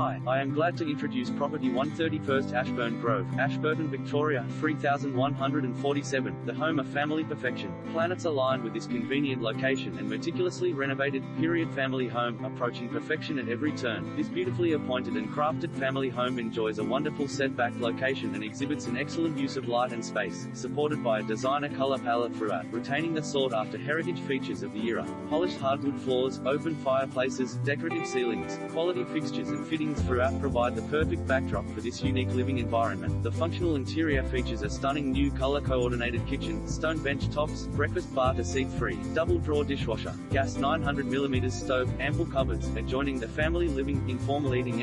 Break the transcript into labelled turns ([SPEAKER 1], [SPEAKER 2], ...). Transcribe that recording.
[SPEAKER 1] Hi, I am glad to introduce property 131st Ashburn Grove, Ashburton, Victoria, 3147, the home of family perfection. Planets aligned with this convenient location and meticulously renovated, period family home, approaching perfection at every turn. This beautifully appointed and crafted family home enjoys a wonderful setback location and exhibits an excellent use of light and space, supported by a designer color palette throughout, retaining the sought-after heritage features of the era. Polished hardwood floors, open fireplaces, decorative ceilings, quality fixtures and fittings throughout provide the perfect backdrop for this unique living environment. The functional interior features a stunning new color-coordinated kitchen, stone bench tops, breakfast bar to seat free, double drawer dishwasher, gas 900mm stove, ample cupboards, adjoining the family living, informal eating